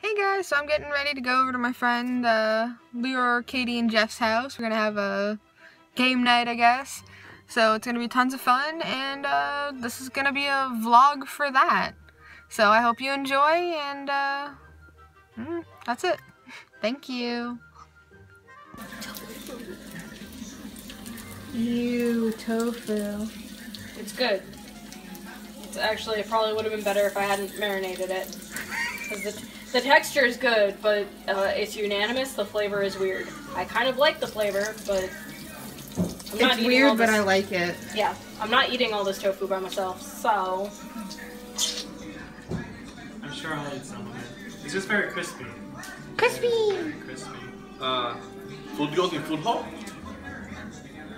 Hey guys, so I'm getting ready to go over to my friend uh, Leor, Katie, and Jeff's house. We're gonna have a game night, I guess. So it's gonna be tons of fun, and uh, this is gonna be a vlog for that. So I hope you enjoy, and uh, mm, that's it. Thank you. Ew, tofu. It's good. It's actually, it probably would have been better if I hadn't marinated it. Because the, the texture is good, but uh, it's unanimous. The flavor is weird. I kind of like the flavor, but I'm not It's all weird, but I like it. Yeah, I'm not eating all this tofu by myself, so I'm sure I'll eat some of it. It's just very crispy. Crispy! Crispy. Uh, food goes in food hall?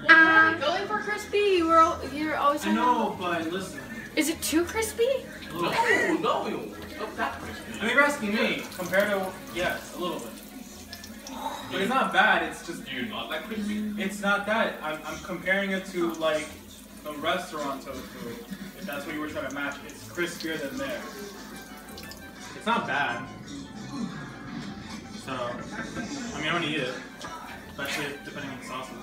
Ah. going for crispy. You were all, you're always. I know, but listen. Is it too crispy? No, no, not that crispy. I mean, you're asking me compared to yes, a little bit. But it's not bad. It's just Do you not like crispy? it's not that. I'm, I'm comparing it to like the restaurant tofu. If that's what you were trying to match, it's crispier than there. It's not bad. So, I mean, I'm gonna eat it, especially depending on the sauces.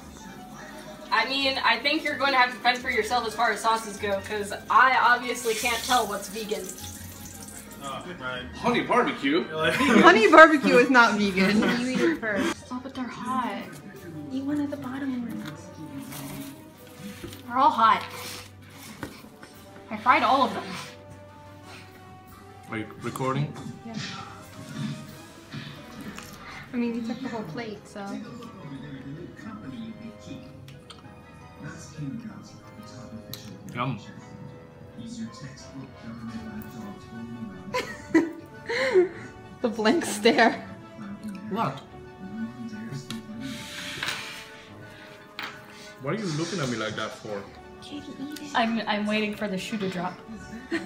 I mean, I think you're going to have to fend for yourself as far as sauces go, because I obviously can't tell what's vegan. Oh, right. Honey barbecue? You're like, Honey barbecue is not vegan. You eat it first. Oh, but they're hot. Eat one at the bottom ones. They're all hot. I fried all of them. Are you recording? Yeah. I mean, you took the whole plate, so. Yum. the blank stare. What? What are you looking at me like that for? Katie, eat it. I'm I'm waiting for the shoe to drop.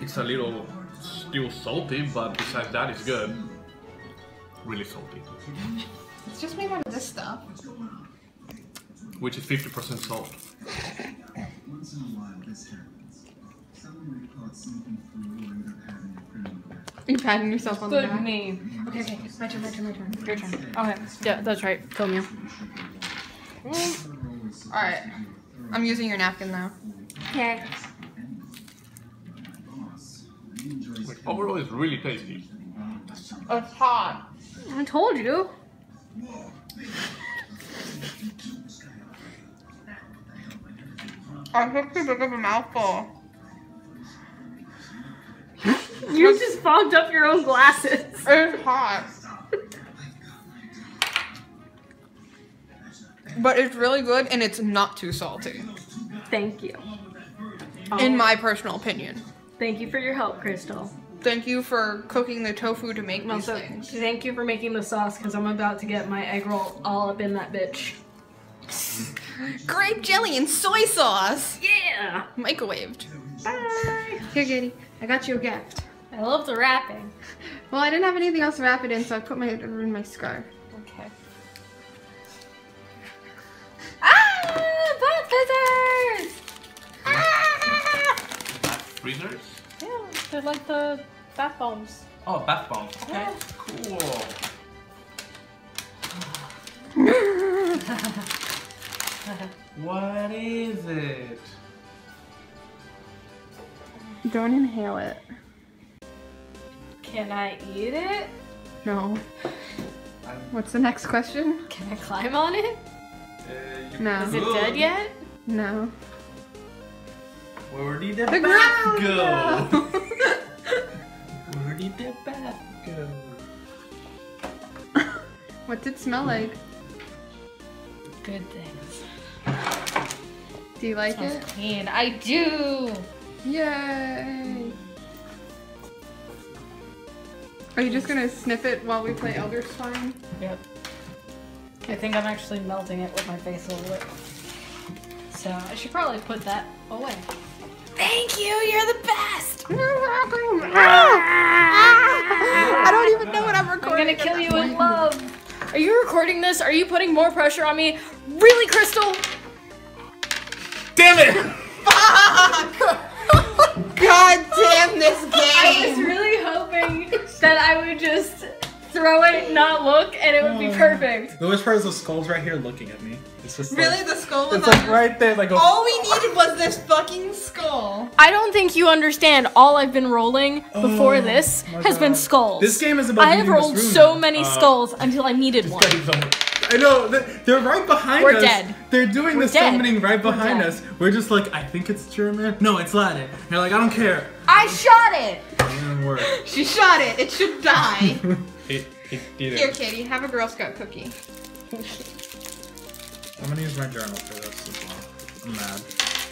It's a little still salty, but besides that, it's good. Really salty. It's just made out of this stuff. Which is 50% salt. Are patting yourself on the back? me. Okay, okay. My turn, my turn, my turn. Your turn. Okay. Yeah, that's right. Film you. Mm. Alright. I'm using your napkin now. Okay. Like, overall, it's really tasty. It's hot. I told you. I took too big of a mouthful. You just fogged up your own glasses. It's hot. But it's really good and it's not too salty. Thank you. In um, my personal opinion. Thank you for your help, Crystal. Thank you for cooking the tofu to make these Also, things. thank you for making the sauce because I'm about to get my egg roll all up in that bitch. Grape jelly and soy sauce! Yeah. Microwaved. Bye. Here, Katie. I got you a gift. I love the wrapping. Well, I didn't have anything else to wrap it in, so I put my in my scarf. Okay. Ah! Butt scissors! Ah! Freezers? Yeah, they're like the bath bombs. Oh, bath bombs. Okay, cool. what is it? Don't inhale it. Can I eat it? No. What's the next question? Can I climb on it? Uh, No. Is it dead yet? No. Where did the, The bath ground! go? Where did the bath go? What's it smell like? Good things. Do you like Smells it? clean. I do. Yay! Are you just gonna sniff it while we play Elder Sign? Yep. I think I'm actually melting it with my face a little bit. So I should probably put that away. Thank you, you're the best! You're welcome. I don't even know what I'm recording. I'm gonna kill you in love. Are you recording this? Are you putting more pressure on me? Really, Crystal? Damn it! Fuck! God damn this I was game! Really that that I would just throw it, not look, and it would be perfect. The worst part is the skull's right here looking at me. It's just like- Really, the skull was It's like your- right there, like a. All we needed was this fucking skull. I don't think you understand. All I've been rolling before Oh, this my has been skulls. This game is about I have beating this rolled room so now. many Uh, skulls until I needed one. I know they're right behind We're us. dead. They're doing We're the dead. summoning right behind dead. us. We're just like, I think it's German. No, it's Latin. You're like, I don't care. I shot it. It didn't work. She shot it. It should die. It, it didn't. Here, Katie, have a Girl Scout cookie. I'm gonna use my journal for this as well. I'm mad.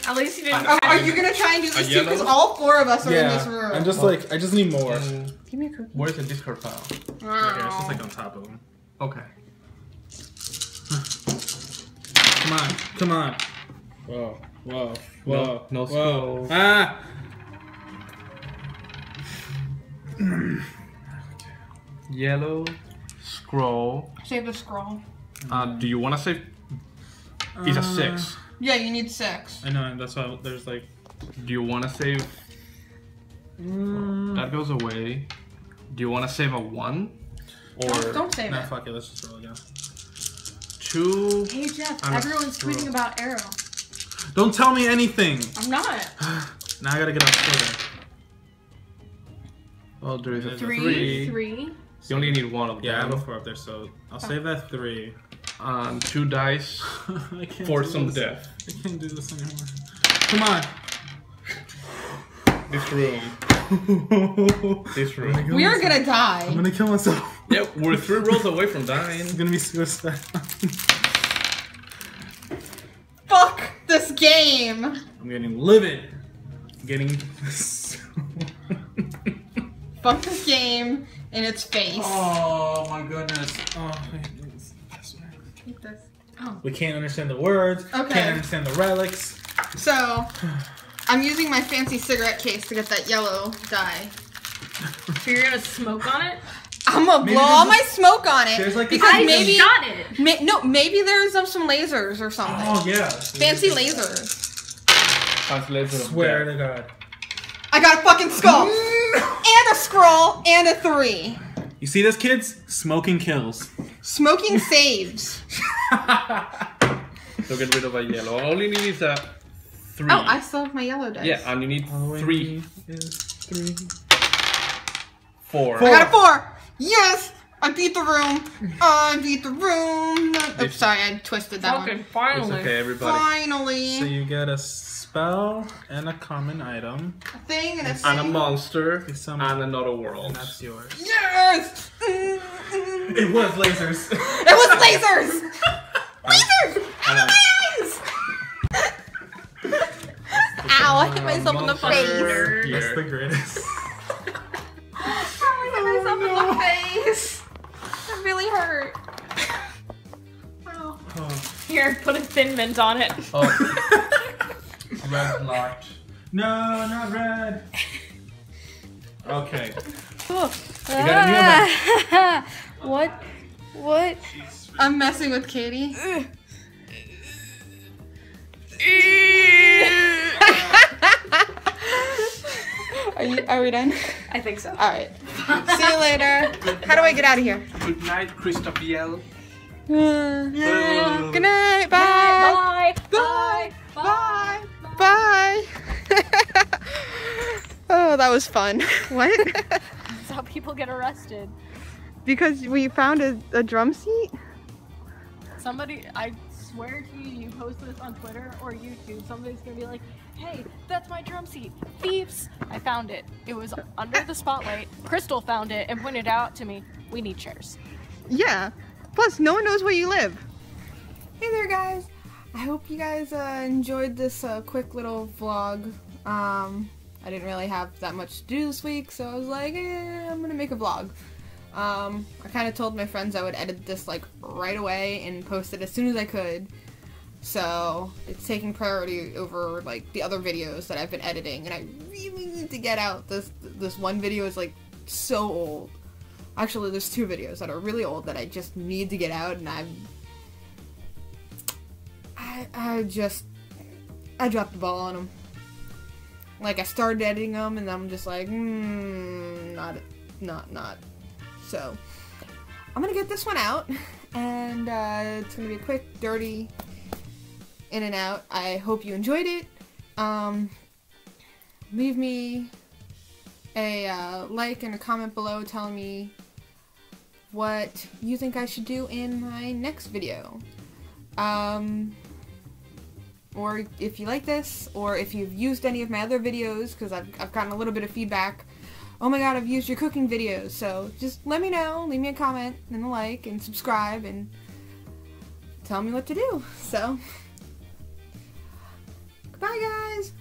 At least you didn't. Are, are you gonna try and do this too? Because all four of us are in this room. I'm just like, I just need more. Um, Give me a cookie. where's the Discord file? here, it's just like on top of them. Okay. Come on, come on. Whoa, whoa, whoa, no whoa. skulls. Ah! Yellow. Scroll. Save the scroll. Uh, do you want to save? It's a Uh, six. Yeah, you need six. I know, that's why there's like. Do you want to save? Mm, That goes away. Do you want to save a one? Or Don't, don't save nah, it. fuck it, let's just roll again. Two? Hey Jeff, I'm a everyone's scroll. tweeting about Arrow. Don't tell me anything! I'm not. Now I gotta get up further. Well, there is a There's three. three. Three. You only need one of them. Yeah, I have a four up there, so I'll save that three. Um, two dice I can't for some this. death. I can't do this anymore. Come on! This room. This room. We are gonna die. I'm gonna kill myself. Yeah, we're three rolls away from dying. It's gonna be suicide. Fuck this game. I'm getting livid. I'm getting. Fuck this game in its face. oh my goodness. Oh, wait, this way. We can't understand the words. Okay. Can't understand the relics. So, I'm using my fancy cigarette case to get that yellow dye. So you're gonna smoke on it? I'm gonna Maybe blow all my smoke on it there's like because I maybe shot it. ma- no maybe there's um, some lasers or something. Oh yeah. Fancy lasers. Fancy lasers. Swear death. to God. I got a fucking skull and a scroll and a three. You see this, kids? Smoking kills. Smoking saves. So get rid of a yellow. All you need is a three. Oh, I still have my yellow dice. Yeah, and you need All three, is three. four. I got a four. Yes, I beat the room. I beat the room. Oops, sorry, I twisted that Fucking one. It's okay, everybody. Finally, So you get a spell and a common item. a thing and a And a monster some- and another world. And that's yours. Yes. Mm, mm. It was lasers. It was lasers. lasers. And a- Eyes. Ow! I myself in the face. Monster That's the here. greatest. I hit myself in the face. That really hurt. Ow. Oh. Here, put a thin mint on it. Oh. Red light. No, not red. Okay. Oh. got a new Ah. what? What? I'm messing with Katie. Are you? Are we done? I think so. All right. See you later. How do I get out of here? Good night, Christoph uh, Yell. Good night. Bye. Bye. Bye. Bye. Bye. Oh, that was fun. What? That's how people get arrested. because we found a, a drum seat? Somebody, I swear to you, you post this on Twitter or YouTube, somebody's gonna be like, hey, that's my drum seat. Thieves! I found it. It was under the spotlight. Crystal found it and pointed out to me, we need chairs. Yeah. Plus, no one knows where you live. Hey there, guys. I hope you guys uh, enjoyed this uh, quick little vlog. Um, I didn't really have that much to do this week, so I was like, eh, I'm gonna make a vlog. Um, I kind of told my friends I would edit this like right away and post it as soon as I could. So it's taking priority over like the other videos that I've been editing, and I really need to get out this this one video is like so old. Actually, there's two videos that are really old that I just need to get out, and I'm. I, I just. I dropped the ball on them. Like, I started editing them, and I'm just like, hmm, not. not not. So I'm gonna get this one out, and uh, it's gonna be a quick, dirty in and out. I hope you enjoyed it. Um, leave me a uh, like and a comment below telling me what you think I should do in my next video. Um, or if you like this, or if you've used any of my other videos, because I've, I've gotten a little bit of feedback oh my god, I've used your cooking videos. So just let me know, leave me a comment and a like and subscribe and tell me what to do. So, goodbye guys.